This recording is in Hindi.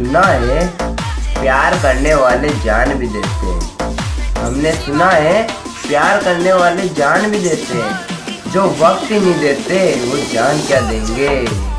सुना है, प्यार करने वाले जान भी देते हैं। हमने सुना है, प्यार करने वाले जान भी देते हैं। जो वक्त ही नहीं देते, वो जान क्या देंगे?